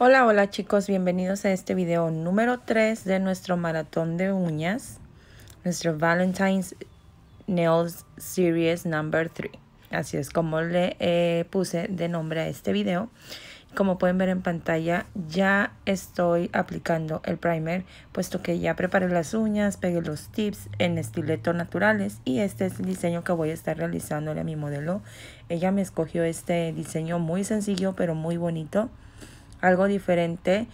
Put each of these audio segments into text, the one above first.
Hola, hola chicos, bienvenidos a este video número 3 de nuestro maratón de uñas, nuestro Valentine's Nails Series number 3. Así es como le eh, puse de nombre a este video. Como pueden ver en pantalla, ya estoy aplicando el primer, puesto que ya preparé las uñas, pegué los tips en estileto naturales y este es el diseño que voy a estar realizándole a mi modelo. Ella me escogió este diseño muy sencillo, pero muy bonito algo diferente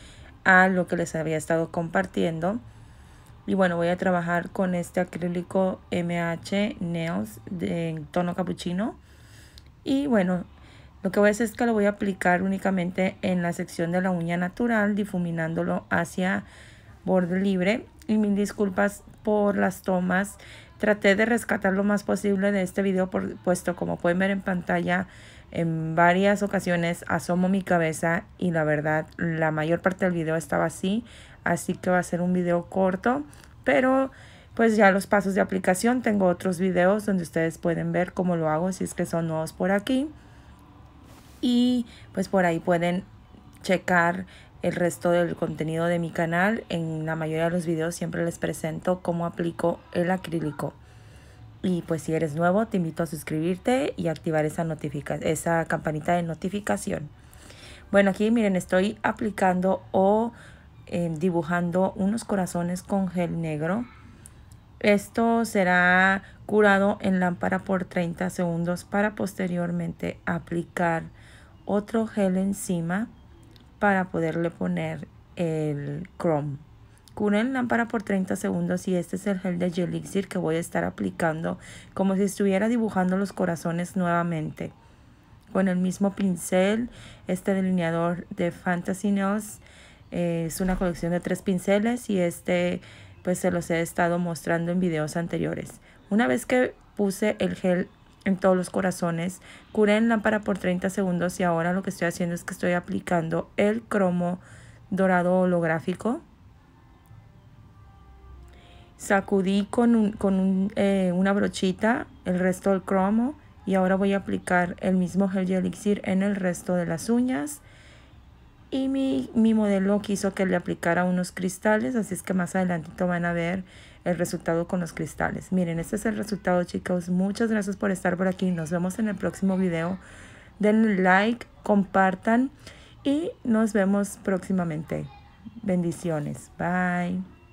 a lo que les había estado compartiendo. Y bueno, voy a trabajar con este acrílico MH Nails de tono capuchino. Y bueno, lo que voy a hacer es que lo voy a aplicar únicamente en la sección de la uña natural, difuminándolo hacia borde libre. Y mil disculpas por las tomas. Traté de rescatar lo más posible de este video, por, puesto como pueden ver en pantalla, en varias ocasiones asomo mi cabeza y la verdad la mayor parte del video estaba así, así que va a ser un video corto, pero pues ya los pasos de aplicación tengo otros videos donde ustedes pueden ver cómo lo hago si es que son nuevos por aquí. Y pues por ahí pueden checar el resto del contenido de mi canal. En la mayoría de los videos siempre les presento cómo aplico el acrílico. Y pues si eres nuevo, te invito a suscribirte y activar esa, esa campanita de notificación. Bueno, aquí miren, estoy aplicando o eh, dibujando unos corazones con gel negro. Esto será curado en lámpara por 30 segundos para posteriormente aplicar otro gel encima para poderle poner el chrome. Cura en lámpara por 30 segundos y este es el gel de Gelixir que voy a estar aplicando como si estuviera dibujando los corazones nuevamente. Con el mismo pincel, este delineador de Fantasy Nails eh, es una colección de tres pinceles y este pues se los he estado mostrando en videos anteriores. Una vez que puse el gel en todos los corazones, curé en lámpara por 30 segundos y ahora lo que estoy haciendo es que estoy aplicando el cromo dorado holográfico Sacudí con, con eh, una brochita el resto del cromo y ahora voy a aplicar el mismo gel de elixir en el resto de las uñas. Y mi, mi modelo quiso que le aplicara unos cristales, así es que más adelantito van a ver el resultado con los cristales. Miren, este es el resultado chicos. Muchas gracias por estar por aquí. Nos vemos en el próximo video. Den like, compartan y nos vemos próximamente. Bendiciones. Bye.